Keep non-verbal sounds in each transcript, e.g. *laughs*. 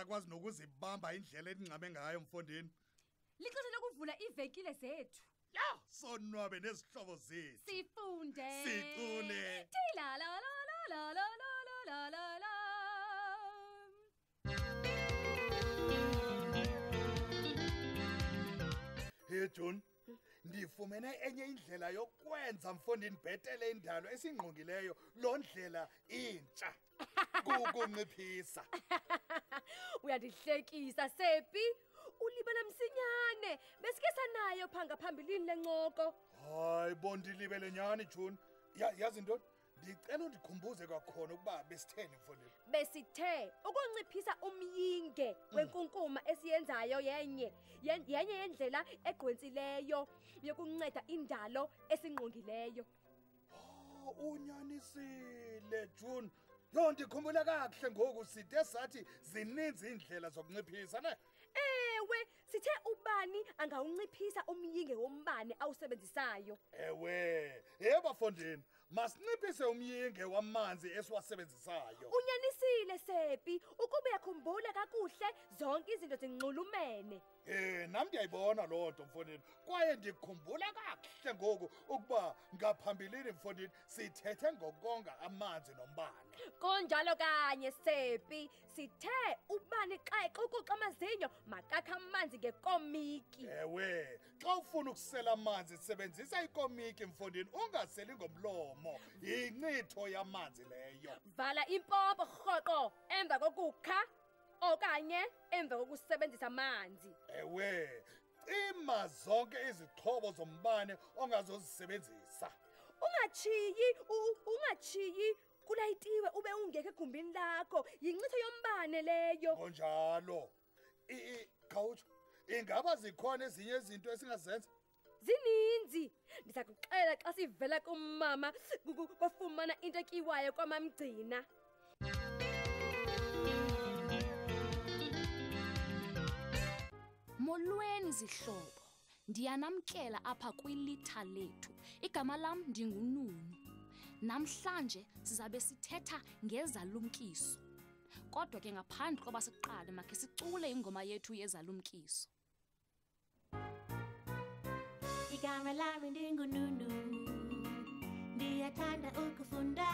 engasakwazi nokuzibamba indlela eningqame ngayo mfondini lixesha lokuvula ivenkile zethu ya sonwabe nezihlobo zethu sifunde Sicule. Tila la la la la la la la la la hey john ndifumene enye indlela yokwenza mfondini bhetele indalo esingqongileyo loo ndlela intsha kukunciphisa. *laughs* Uyandihlekisa sepi ulibala msinyane. Besike sanayo phanga phambilini lencoko. Hayi bo ndilibele nyhani juni Ya- yazi ntoni ndicela undikhumbuze kwakhona ukuba besitheni mfondini besithe ukunciphisa umyinge wenkunkuma esiyenzayo yenye yen- yenye yendlela egqwentsileyo yokunceda indalo esingqongileyo. Oh, unyanisile june. Yho ndikhumbula kakuhle ngoku side sathi zininzi iindlela zokunciphisa ne? Ewe sithe ubani angawunciphisa umyinge wombane awusebenzisayo? Ewe ye bafondini. Masinciphise umyinge wamanzi esiwasebenzisayo. Unyanisile sepi ukuba uyakhumbula kakuhle zonke izinto zinxulumene um nam ndiyayibona loo nto mfondini. Kwaye ndikhumbula kakuhle ngoku ukuba ngaphambilini mfondini sithethe ngokonga amanzi nombane. Konjalo kanye sepi sithe ubani xa exukuxa amazinyo makakha amanzi ngekomiki ewe xa ufuna ukusela amanzi sebenzisa ikomiki mfondini ungaseli ngomlomo. Yincitho yamanzi leyo. Vala impompo rhoqo emva kokukha okanye emva kokusebenzisa amanzi. Ewe cima zonke izixhobo zombane ongazozisebenzisa. Ungachiyi u- ungachiyi kulayitiwe ube ungekho egumbini lakho. Yincitho yombane leyo. Ngonjalo I- i- khawutsho. Ingaba zikhona ezinye izinto esingazenza? Zininzi. Ndiza kuxela xa sivela kumama ku- ku- kwafumana into etyiwayo kwamamgcina. Molweni zihlobo ndiyanamkela apha kwilitha lethu. Igama lam ndingununu. Namhlanje sizabe sithetha ngezalumkiso. Kodwa ke ngaphandle koba siqale makhe sicule ingoma yethu yezalumkiso igama lami ndingununu ndiyathanda ukufunda.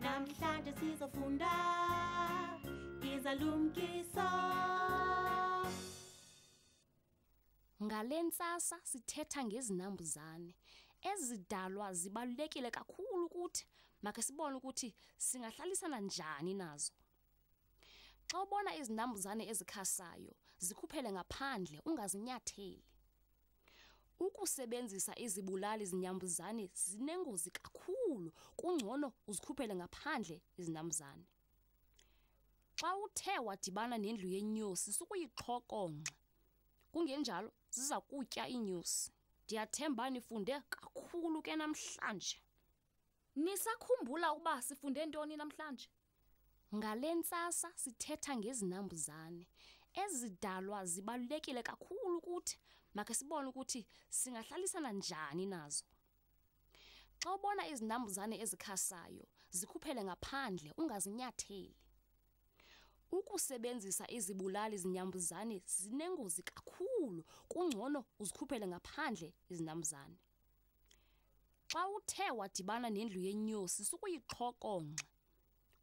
Namhlanje sizofunda izalumkiso ngale ntsasa sithetha ngezinambuzane ezidalwa zibalulekile kakhulu kuthi makhe sibone ukuthi singahlalisana njani nazo. Xa ubona izinambuzane ezikhasayo zikhuphele ngaphandle ungazinyatheli. Ukusebenzisa izibulali zinyambuzane zinengozi kakhulu. Kungcono uzikhuphele ngaphandle izinambuzane. Xa uthe wadibana nendlu yenyosi sukuyixhokonxa. Kungenjalo ziza kutya iinyosi ndiyathemba nifunde kakhulu ke namhlanje. Nisakhumbula ukuba sifunde ntoni namhlanje? Ngale ntsasa sithetha ngezinambuzane ezidalwa zibalulekile kakhulu kuthi makhe sibone ukuthi singahlalisana njani nazo. Xa ubona izinambuzane ezikhasayo zikhuphele ngaphandle ungazinyatheli ukusebenzisa izibulali zinyambuzane zinengozi kakhulu kungcono uzikhuphele ngaphandle izinambuzane. Xa uthe wadibana nendlu yenyosi sukuyixhokonxa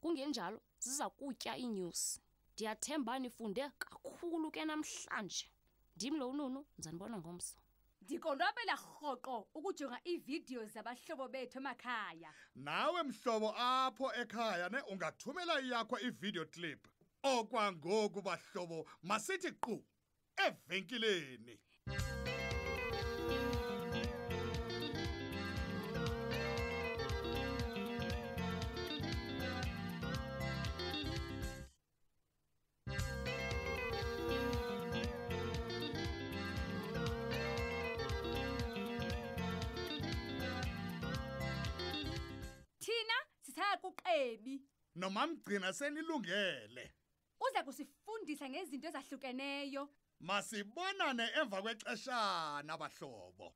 kungenjalo ziza kutya iinyosi ndiyathemba nifunde kakhulu ke namhlanje. Ndim lo ununu ndizanibona ngomso. Ndikonwabela rhoqo ukujonga iividiyo zabahlobo bethu emakhaya. Nawe mhlobo apho ekhaya ne ungathumela iyakho ivideo clip. Okwangoku bahlobo masithi qhu evenkileni. Sisaya kuqebi nomamgcina senilungele uza kusifundisa ngezinto ezahlukeneyo. Masibonane emva kwexeshana bahlobo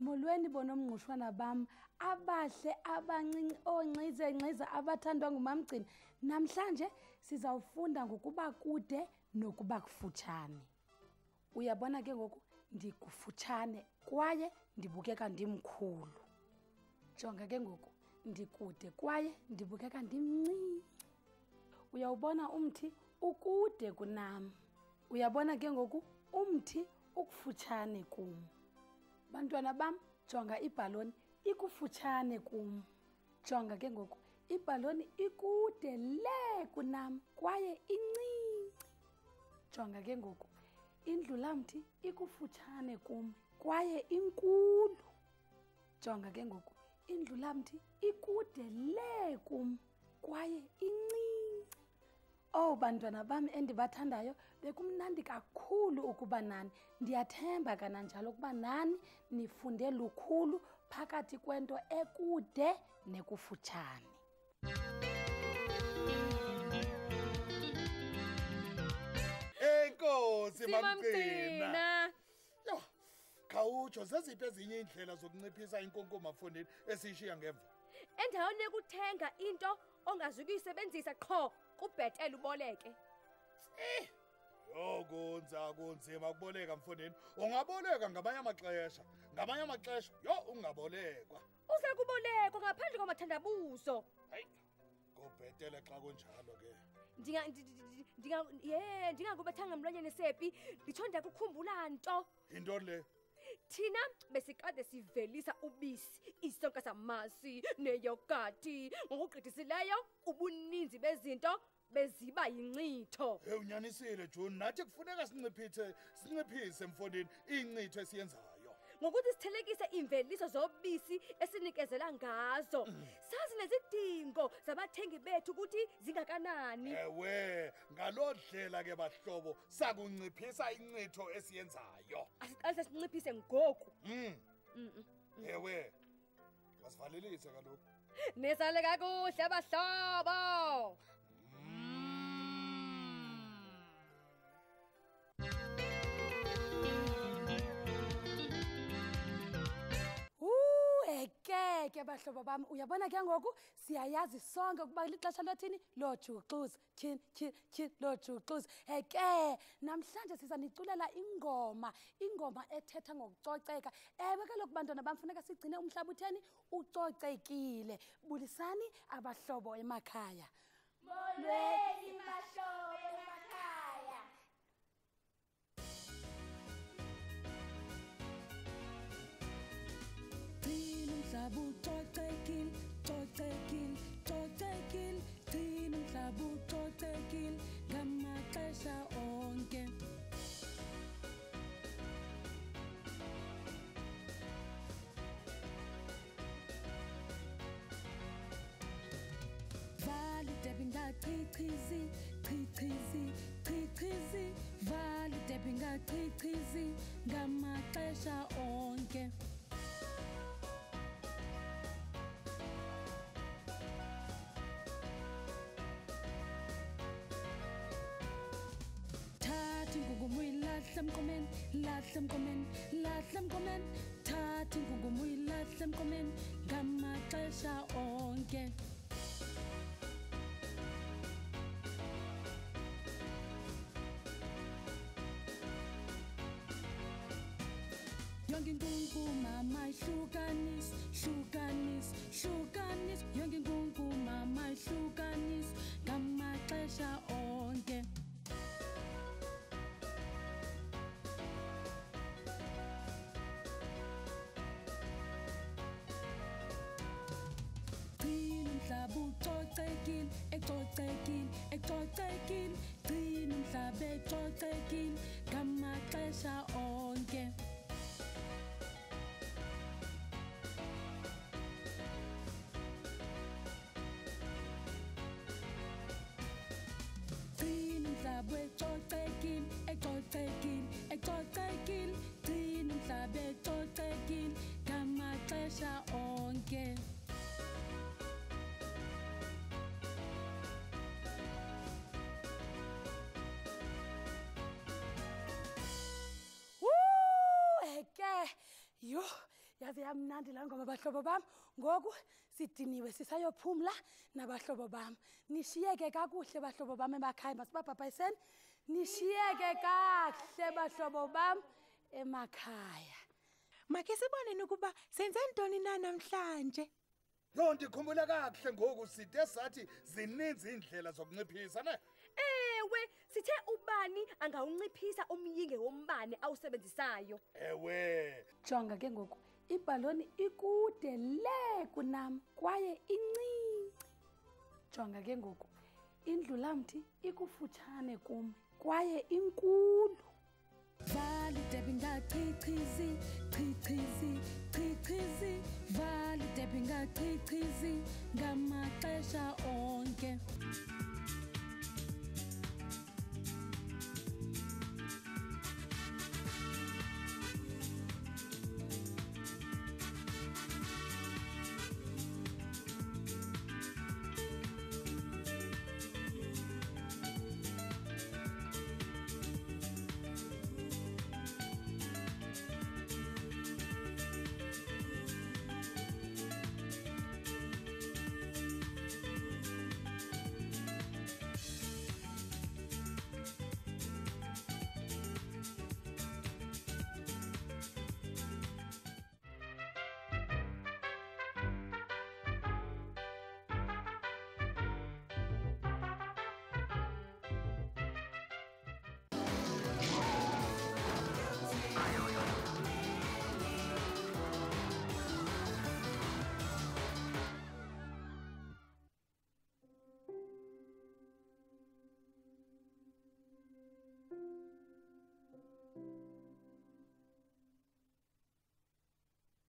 molweni molweni bonomngqushwana bam abahle abancinci oonxizenkxiza abathandwa ngumamgcini. Namhlanje sizawufunda ngokuba kude nokuba kufutshane. Uyabona ke ngoku ndikufutshane. Kwaye ndibukeka ndimkhulu. Jonga ke ngoku ndikude kwaye ndibukeka ndimncinci. Uyawubona umthi ukude kunam. Uyabona ke ngoku umthi ukufutshane kum. Bantwana bam jonga ibhaloni ikufutshane kum. Jonga ke ngoku ibhaloni ikude le kunam kwaye incinci. Jonga ke ngoku indlulamthi ikufutshane kum kwaye inkulu jonga ke ngoku indlulamthi ikude le kum kwaye incinci. Owu bantwana bam endibathandayo bekumnandi kakhulu ukuba nani. Ndiyathemba kananjalo ukuba nani nifunde lukhulu phakathi kwento ekude nekufutshane. Enkosi mamgcina simamgcina Yho, khawutsho zeziphi ezinye iindlela zokunciphisa inkunkuma mfundini esiyishiya ngemva endaweni yokuthenga into ongazukuyisebenzisa qho kubhetele uboleke. Yho kunza kunzima ukuboleka mfundini ungaboleka ngamanye amaxesha ngamanye amaxesha yho ungabolekwa. Uza kubolekwa ngaphandle kwamathandabuzo. Hayi kubhetele xa kunjalo ke. Ndinga- ndi- ndi- ndi- ndinga- ye ndingakubethanga emlonyeni sepi nditsho ndiyakukhumbula nto. Yintoni le? Thina besikade sivelisa ubisi isonka samasi neyogati ngokugqithisileyo ubuninzi bezinto beziba yincitho. He unyanisile juni nathi kufuneka sinciphithe sinciphise mfundini iincitho esiyenzayo. Ngokuthi sithelekise iimveliso zobisi esinikezela ngazo. Sazi nezidingo zabathengi bethu ukuthi zingakanani. Ewe ngaloo ndlela ke bahlobo sakunciphisa incitho esiyenzayo. Asiqalise sinciphise ngoku. Mm. Mm, mm. ewe masivalelise kaloku. Nizale kakuhle abahlobo eke bahlobo bam uyabona ke ngoku? Siyayazi sonke ukuba lixesha lothini? Lojuxuza tyhini tyhini tyhini lojuxuza eke namhlanje siza niculela ingoma ingoma ethetha ngokucoceka. Ewe kaloku bantwana bam funeka sigcine umhlaba utheni? Ucocekile. Bulisani abahlobo emakhaya. Molweni mahlobo. klabu totekin totekin totekin tiimin klabu totekin ngamaxesha onke validebi ngachichizi chichizi chichizi validebi ngachichizi ngamaxesha onke emkomeni lahla emkomeni lahla emkomeni thatha ingungumo uyilahle emkomeni ngamaxesha onke. Yonke inkunkuma ihlukanis hlukanis hlukanis. Yonke inkunkuma ihlukanis ngamaxesha onke. Ecocekile ecocekile gcina umhlaba ecocekile ngamaxesha onke. Gcina umhlaba ecocekile ecocekile ecocekile gcina umhlaba ecocekile ngamaxesha onke yaze yamnandi laa ngoma bahlobo bam ngoku sidiniwe sisayophumla nabahlobo bam nishiyeke kakuhle bahlobo bam emakhaya masibabhabhayiseni nishiyeke kakuhle bahlobo bam emakhaya. Makhe sibone ukuba senze ntoni na namhlanje? Yho ndikhumbula kakuhle ngoku side sathi zininzi indlela zokunciphisa ne. ewe sithe ubani angawunciphisa umyinge wombane awusebenzisayo? Ewe. jonga ke ngoku. ibhaloni ikude le kunam kwaye incinci. Jonga ke ngoku indlulamthi ikufutshane kum kwaye inkulu. Vala udebingachichizi chichizi chichizi. Vala udebingachichizi ngamaxesha onke.